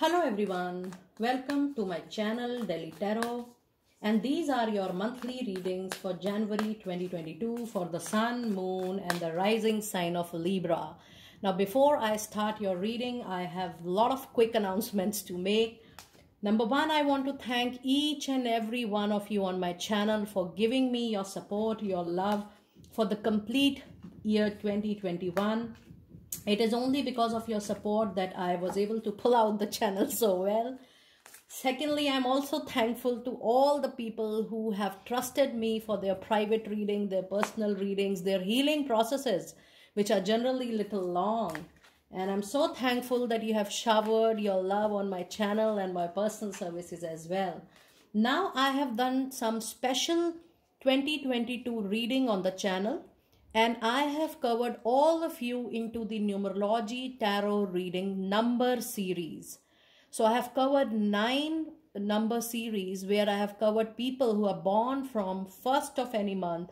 Hello everyone, welcome to my channel Delhi Tarot and these are your monthly readings for January 2022 for the Sun, Moon and the rising sign of Libra. Now before I start your reading, I have a lot of quick announcements to make. Number one, I want to thank each and every one of you on my channel for giving me your support, your love for the complete year 2021 it is only because of your support that I was able to pull out the channel so well. Secondly, I'm also thankful to all the people who have trusted me for their private reading, their personal readings, their healing processes, which are generally little long. And I'm so thankful that you have showered your love on my channel and my personal services as well. Now I have done some special 2022 reading on the channel and I have covered all of you into the numerology tarot reading number series. So I have covered nine number series where I have covered people who are born from 1st of any month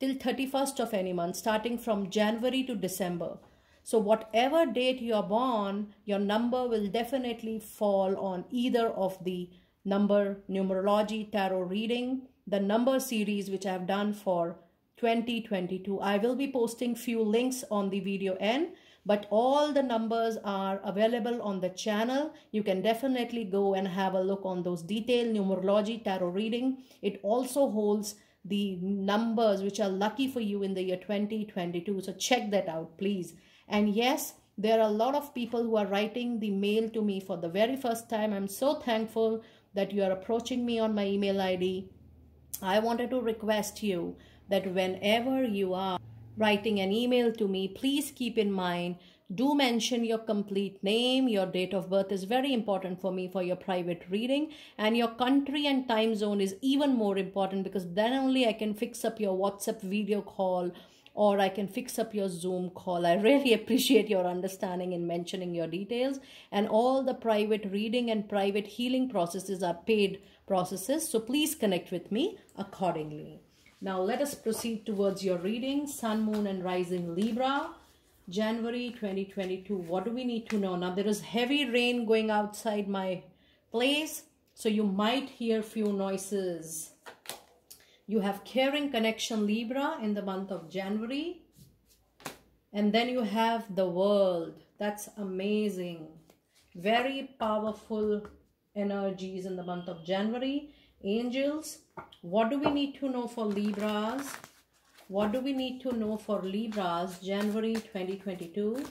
till 31st of any month starting from January to December. So whatever date you are born, your number will definitely fall on either of the number numerology tarot reading, the number series which I have done for 2022. I will be posting few links on the video end, but all the numbers are available on the channel. You can definitely go and have a look on those detailed numerology tarot reading. It also holds the numbers which are lucky for you in the year 2022. So check that out, please. And yes, there are a lot of people who are writing the mail to me for the very first time. I'm so thankful that you are approaching me on my email ID. I wanted to request you that whenever you are writing an email to me, please keep in mind do mention your complete name. Your date of birth is very important for me for your private reading. And your country and time zone is even more important because then only I can fix up your WhatsApp video call or I can fix up your Zoom call. I really appreciate your understanding in mentioning your details. And all the private reading and private healing processes are paid processes. So please connect with me accordingly. Now let us proceed towards your reading. Sun, Moon and Rising Libra. January 2022. What do we need to know? Now there is heavy rain going outside my place. So you might hear few noises. You have caring connection Libra in the month of January. And then you have the world. That's amazing. Very powerful energies in the month of January. Angels what do we need to know for Libras? What do we need to know for Libras January 2022?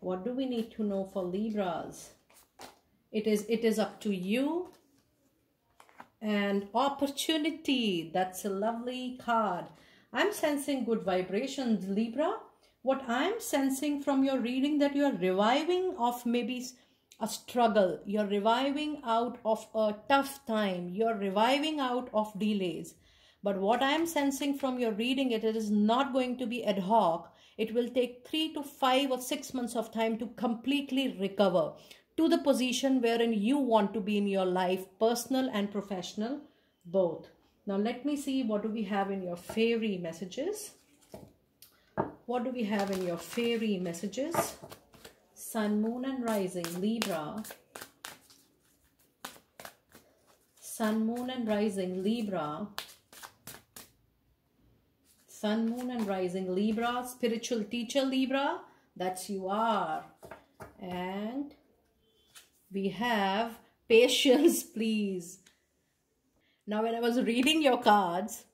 What do we need to know for Libras? It is it is up to you. And opportunity. That's a lovely card. I'm sensing good vibrations, Libra. What I'm sensing from your reading that you are reviving of maybe a struggle. You're reviving out of a tough time. You're reviving out of delays. But what I'm sensing from your reading it, it is not going to be ad hoc. It will take three to five or six months of time to completely recover to the position wherein you want to be in your life, personal and professional, both. Now let me see what do we have in your fairy messages. What do we have in your fairy messages? Sun, Moon and Rising, Libra. Sun, Moon and Rising, Libra. Sun, Moon and Rising, Libra. Spiritual teacher, Libra. That's you are. And we have patience, please. Now, when I was reading your cards,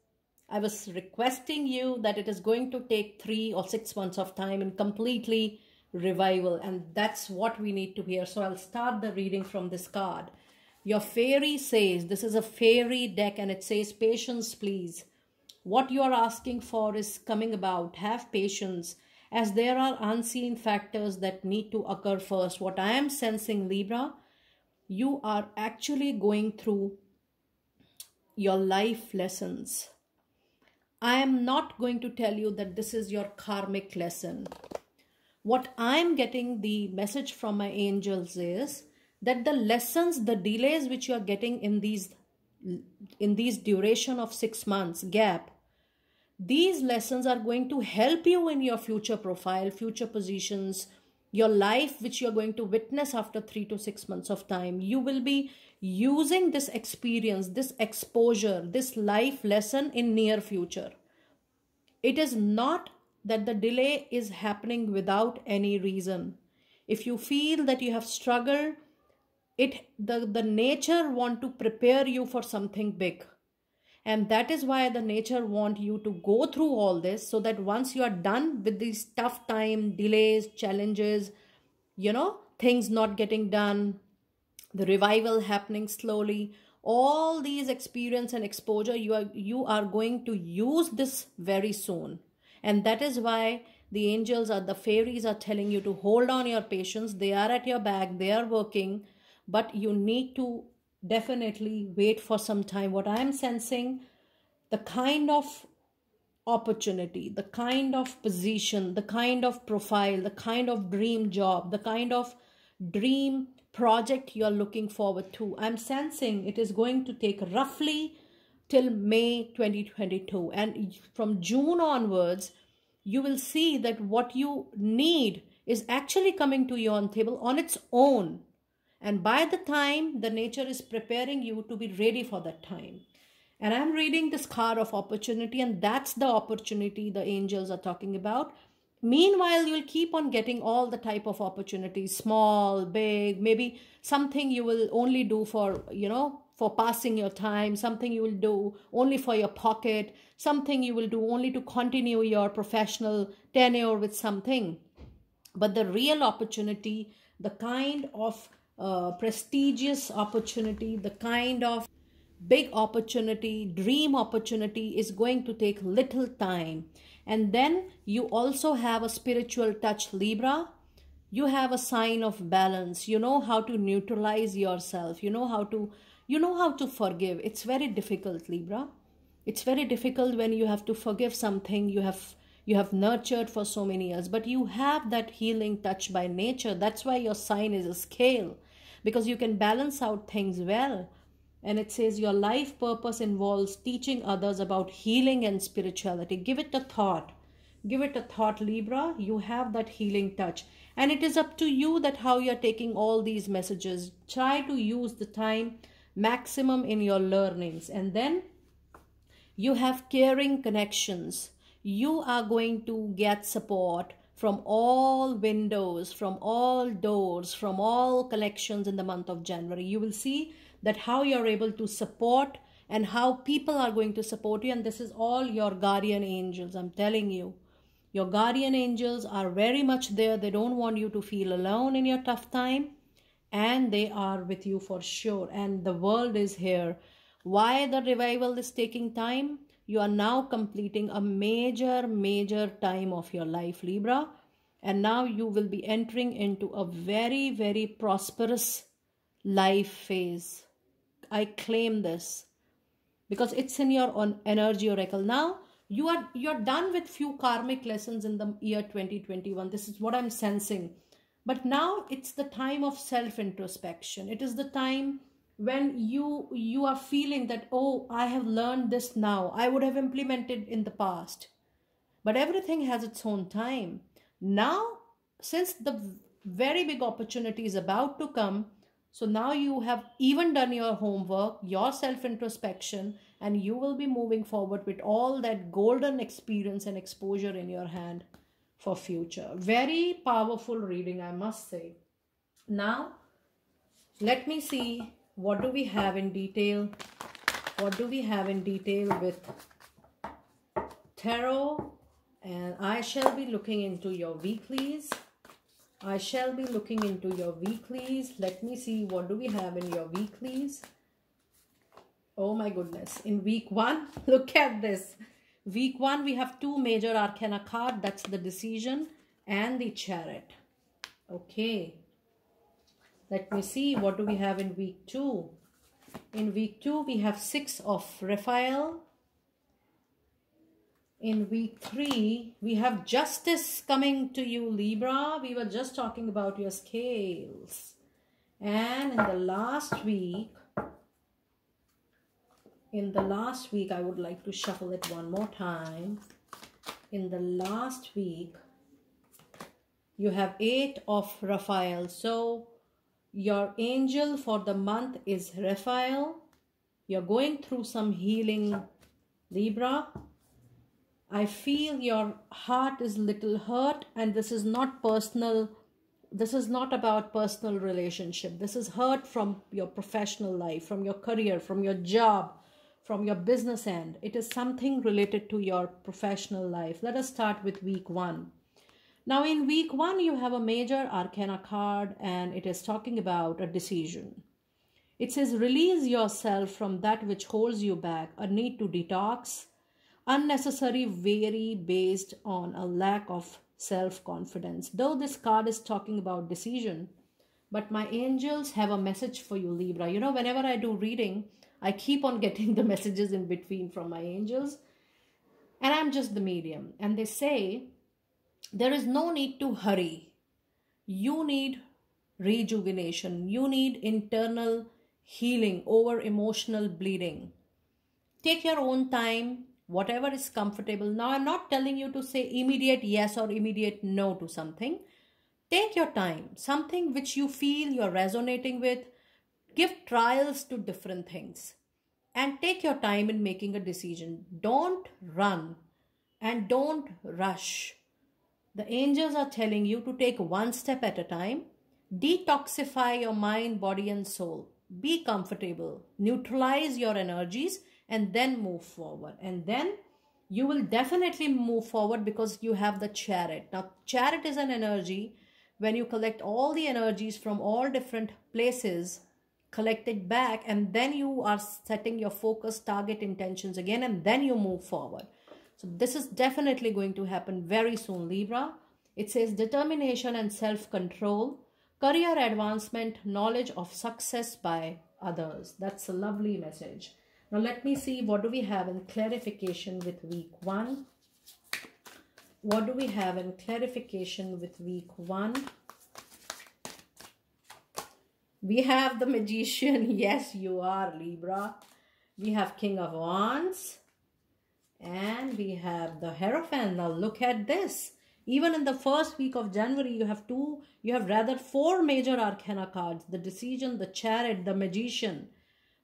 I was requesting you that it is going to take three or six months of time and completely revival and that's what we need to hear. So i'll start the reading from this card. Your fairy says this is a fairy deck and it says patience please. What you are asking for is coming about. Have patience as there are unseen factors that need to occur first. What i am sensing libra you are actually going through your life lessons. I am not going to tell you that this is your karmic lesson what I'm getting the message from my angels is that the lessons, the delays which you are getting in these in these duration of six months gap, these lessons are going to help you in your future profile, future positions, your life which you're going to witness after 3 to 6 months of time. You will be using this experience this exposure this life lesson in near future. It is not that the delay is happening without any reason. If you feel that you have struggled it the the nature want to prepare you for something big. And that is why the nature want you to go through all this so that once you are done with these tough time delays challenges you know things not getting done the revival happening slowly all these experience and exposure you are you are going to use this very soon and that is why the angels or the fairies are telling you to hold on your patience they are at your back they are working but you need to definitely wait for some time. What I am sensing, the kind of opportunity, the kind of position, the kind of profile, the kind of dream job, the kind of dream project you are looking forward to. I'm sensing it is going to take roughly till May 2022. And from June onwards, you will see that what you need is actually coming to you on table on its own. And by the time the nature is preparing you to be ready for that time. And i'm reading this card of opportunity and that's the opportunity the angels are talking about. Meanwhile you'll keep on getting all the type of opportunities small big maybe something you will only do for you know for passing your time something you will do only for your pocket something you will do only to continue your professional tenure with something but the real opportunity the kind of uh, prestigious opportunity, the kind of big opportunity, dream opportunity is going to take little time. And then you also have a spiritual touch, Libra. You have a sign of balance. You know how to neutralize yourself. You know how to you know how to forgive. It's very difficult, Libra. It's very difficult when you have to forgive something you have you have nurtured for so many years, but you have that healing touch by nature. That's why your sign is a scale because you can balance out things well. And it says your life purpose involves teaching others about healing and spirituality. Give it a thought. Give it a thought, Libra. You have that healing touch. And it is up to you that how you're taking all these messages. Try to use the time maximum in your learnings. And then you have caring connections. You are going to get support from all windows, from all doors, from all collections in the month of January. You will see that how you're able to support and how people are going to support you. And this is all your guardian angels. I'm telling you, your guardian angels are very much there. They don't want you to feel alone in your tough time. And they are with you for sure. And the world is here. Why the revival is taking time? you are now completing a major, major time of your life, Libra. And now you will be entering into a very, very prosperous life phase. I claim this because it's in your own energy oracle. Now you are you're done with few karmic lessons in the year 2021. This is what I'm sensing. But now it's the time of self introspection. It is the time when you you are feeling that oh i have learned this now. I would have implemented in the past. But everything has its own time. Now since the very big opportunity is about to come so now you have even done your homework your self introspection and you will be moving forward with all that golden experience and exposure in your hand for future very powerful reading i must say now let me see what do we have in detail? What do we have in detail with tarot? And I shall be looking into your weeklies. I shall be looking into your weeklies. Let me see what do we have in your weeklies. Oh my goodness. In week one, look at this. Week one, we have two major arcana card. That's the decision and the chariot. Okay. Let me see, what do we have in week 2? In week 2, we have 6 of Raphael. In week 3, we have justice coming to you, Libra. We were just talking about your scales. And in the last week, in the last week, I would like to shuffle it one more time. In the last week, you have eight of Raphael. So your angel for the month is Raphael. You're going through some healing, Libra. I feel your heart is little hurt and this is not personal. This is not about personal relationship. This is hurt from your professional life, from your career, from your job, from your business end. It is something related to your professional life. Let us start with week one. Now, in week one, you have a major arcana card and it is talking about a decision. It says, release yourself from that which holds you back, a need to detox, unnecessary worry based on a lack of self confidence. Though this card is talking about decision, but my angels have a message for you, Libra. You know, whenever I do reading, I keep on getting the messages in between from my angels, and I'm just the medium. And they say, there is no need to hurry. You need rejuvenation, you need internal healing over emotional bleeding. Take your own time, whatever is comfortable. Now, I'm not telling you to say immediate yes or immediate no to something. Take your time, something which you feel you're resonating with. Give trials to different things and take your time in making a decision. Don't run and don't rush. The angels are telling you to take one step at a time. Detoxify your mind, body, and soul. Be comfortable. Neutralize your energies and then move forward. And then you will definitely move forward because you have the chariot. Now, chariot is an energy when you collect all the energies from all different places, collect it back, and then you are setting your focus, target, intentions again, and then you move forward. So, this is definitely going to happen very soon, Libra. It says determination and self control, career advancement, knowledge of success by others. That's a lovely message. Now let me see what do we have in clarification with week 1. What do we have in clarification with week 1? We have the magician. Yes, you are Libra. We have King of Wands. And we have the Hierophant. Now look at this. Even in the first week of January, you have two, you have rather four major arcana cards. The Decision, the Chariot, the Magician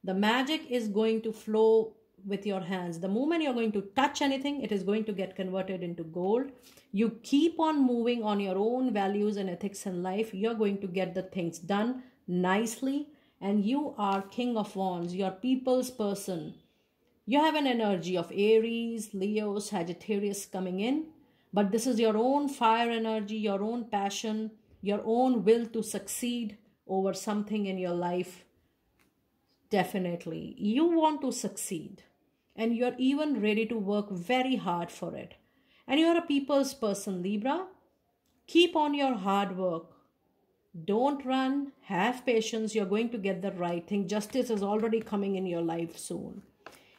the magic is going to flow with your hands. The moment you're going to touch anything, it is going to get converted into gold. You keep on moving on your own values and ethics in life. You're going to get the things done nicely. And you are King of Wands. You're people's person. You have an energy of Aries, Leo, Sagittarius coming in. But this is your own fire energy, your own passion, your own will to succeed over something in your life Definitely. You want to succeed and you're even ready to work very hard for it. And you're a people's person, Libra. Keep on your hard work. Don't run. Have patience. You're going to get the right thing. Justice is already coming in your life soon.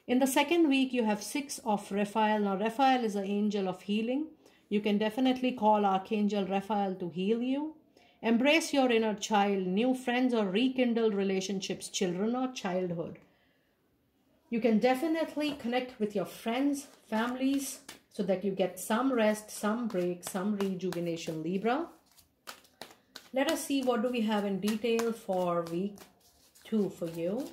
In the second week, you have six of Raphael. Now, Raphael is an angel of healing. You can definitely call Archangel Raphael to heal you. Embrace your inner child, new friends or rekindle relationships, children or childhood. You can definitely connect with your friends, families, so that you get some rest, some break, some rejuvenation, Libra. Let us see what do we have in detail for week two for you.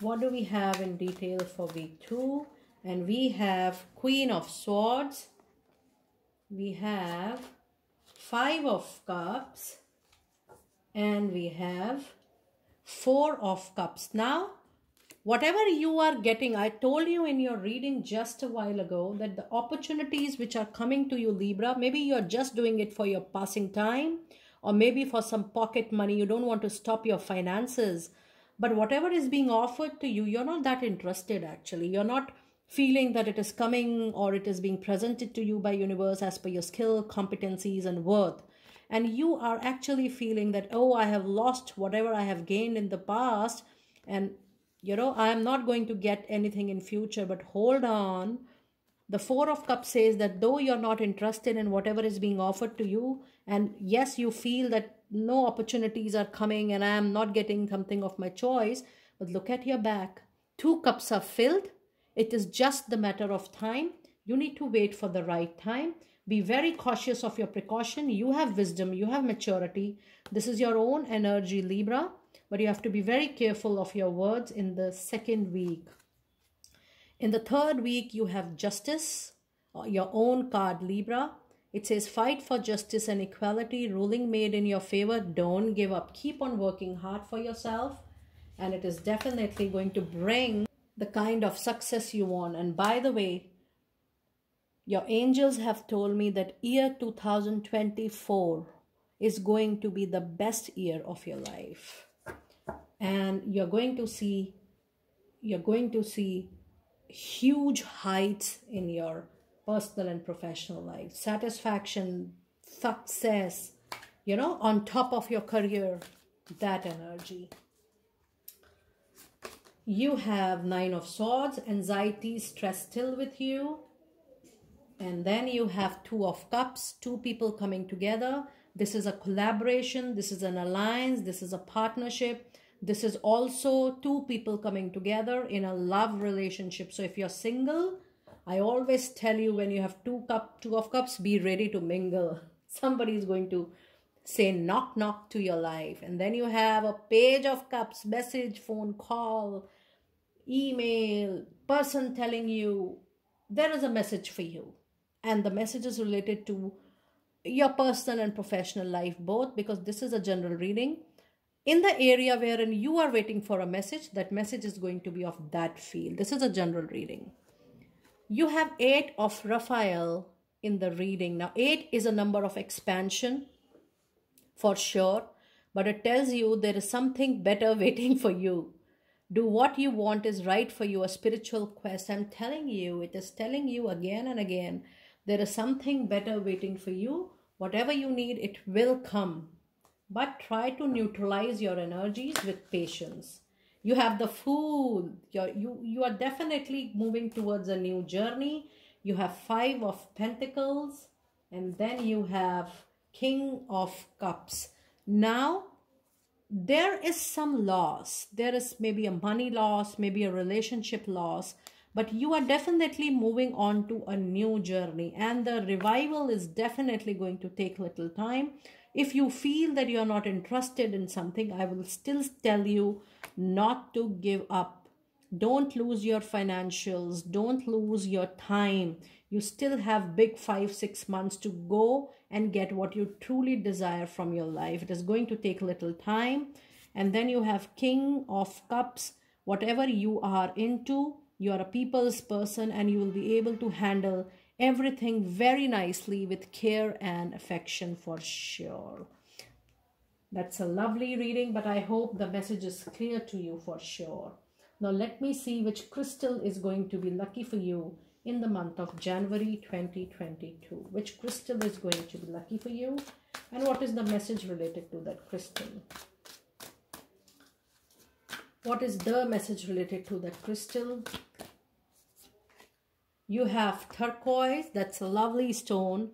What do we have in detail for week two? And we have Queen of Swords. We have Five of Cups and we have four of cups now whatever you are getting i told you in your reading just a while ago that the opportunities which are coming to you libra maybe you're just doing it for your passing time or maybe for some pocket money you don't want to stop your finances. But whatever is being offered to you you're not that interested actually. You're not feeling that it is coming or it is being presented to you by universe as per your skill competencies and worth. And you are actually feeling that oh i have lost whatever i have gained in the past and you know i am not going to get anything in future. But hold on. The four of cups says that though you're not interested in whatever is being offered to you and yes you feel that no opportunities are coming and i am not getting something of my choice but look at your back two cups are filled it is just the matter of time you need to wait for the right time Be very cautious of your precaution. You have wisdom, you have maturity. This is your own energy, Libra, but you have to be very careful of your words in the second week. In the third week, you have justice, uh, your own card, Libra. It says, fight for justice and equality, ruling made in your favor. Don't give up. Keep on working hard for yourself. And it is definitely going to bring the kind of success you want. And by the way, your angels have told me that year 2024 is going to be the best year of your life. And you're going to see, you're going to see huge heights in your personal and professional life. Satisfaction, success, you know, on top of your career, that energy. You have Nine of Swords, anxiety, stress still with you. And then you have Two of Cups, two people coming together. This is a collaboration, this is an alliance, this is a partnership. This is also two people coming together in a love relationship. So if you're single, I always tell you when you have two cup, two of cups, be ready to mingle. Somebody is going to say knock knock to your life. And then you have a page of cups, message, phone call, email, person telling you there is a message for you. And the message is related to your personal and professional life both because this is a general reading in the area wherein you are waiting for a message, that message is going to be of that field. This is a general reading. You have eight of Raphael in the reading. Now, eight is a number of expansion for sure, but it tells you there is something better waiting for you. Do what you want is right for you, a spiritual quest. I'm telling you, it is telling you again and again, there is something better waiting for you. Whatever you need, it will come but try to neutralize your energies with patience you have the Fool. You're, you you are definitely moving towards a new journey. You have five of pentacles and then you have king of cups. Now there is some loss. There is maybe a money loss maybe a relationship loss but you are definitely moving on to a new journey and the revival is definitely going to take little time if you feel that you are not interested in something, I will still tell you not to give up. Don't lose your financials. Don't lose your time. You still have big five, six months to go and get what you truly desire from your life. It is going to take little time. And then you have King of Cups. Whatever you are into, you are a people's person and you will be able to handle everything very nicely with care and affection for sure. That's a lovely reading, but I hope the message is clear to you for sure. Now let me see which crystal is going to be lucky for you in the month of January 2022. Which crystal is going to be lucky for you and what is the message related to that crystal? What is the message related to that crystal? You have turquoise, that's a lovely stone.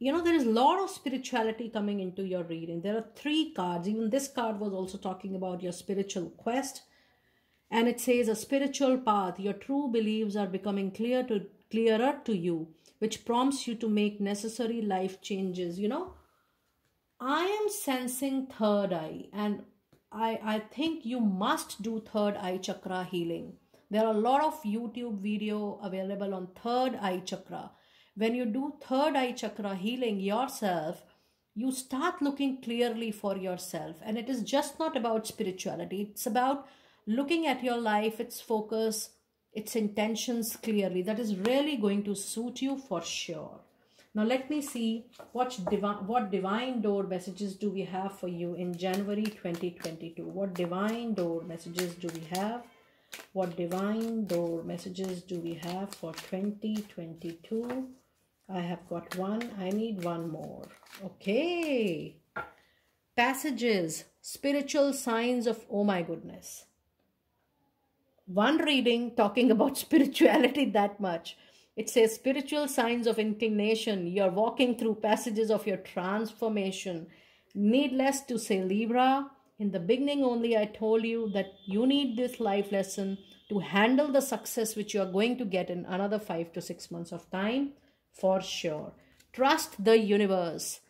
You know, there is a lot of spirituality coming into your reading. There are three cards. Even this card was also talking about your spiritual quest. And it says a spiritual path. Your true beliefs are becoming clear to clearer to you, which prompts you to make necessary life changes. You know, I am sensing third eye and I, I think you must do third eye chakra healing there are a lot of YouTube video available on third eye chakra. When you do third eye chakra healing yourself, you start looking clearly for yourself. And it is just not about spirituality. It's about looking at your life, its focus, its intentions clearly. That is really going to suit you for sure. Now let me see what, divi what divine door messages do we have for you in January 2022. What divine door messages do we have? What divine door messages do we have for 2022? I have got one. I need one more. Okay. Passages, spiritual signs of, oh my goodness. One reading talking about spirituality that much. It says spiritual signs of inclination. You're walking through passages of your transformation. Needless to say, Libra, in the beginning only, I told you that you need this life lesson to handle the success which you are going to get in another five to six months of time for sure. Trust the universe.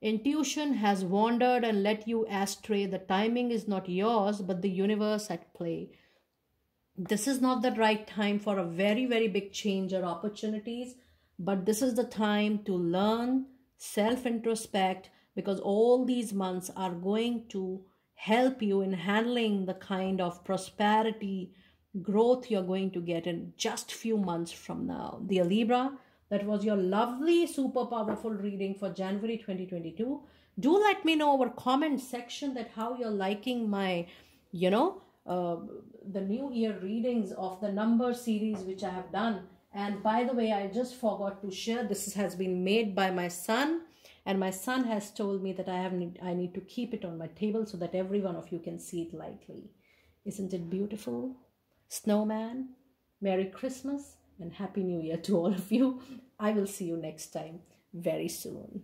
Intuition has wandered and let you astray. The timing is not yours, but the universe at play. This is not the right time for a very, very big change or opportunities, but this is the time to learn, self introspect, because all these months are going to help you in handling the kind of prosperity growth you're going to get in just few months from now. Dear libra that was your lovely super powerful reading for january 2022 do let me know our comment section that how you're liking my you know uh, the new year readings of the number series which i have done. And by the way i just forgot to share this has been made by my son and my son has told me that I have need, I need to keep it on my table so that every one of you can see it lightly. Isn't it beautiful? Snowman, Merry Christmas and Happy New Year to all of you. I will see you next time very soon.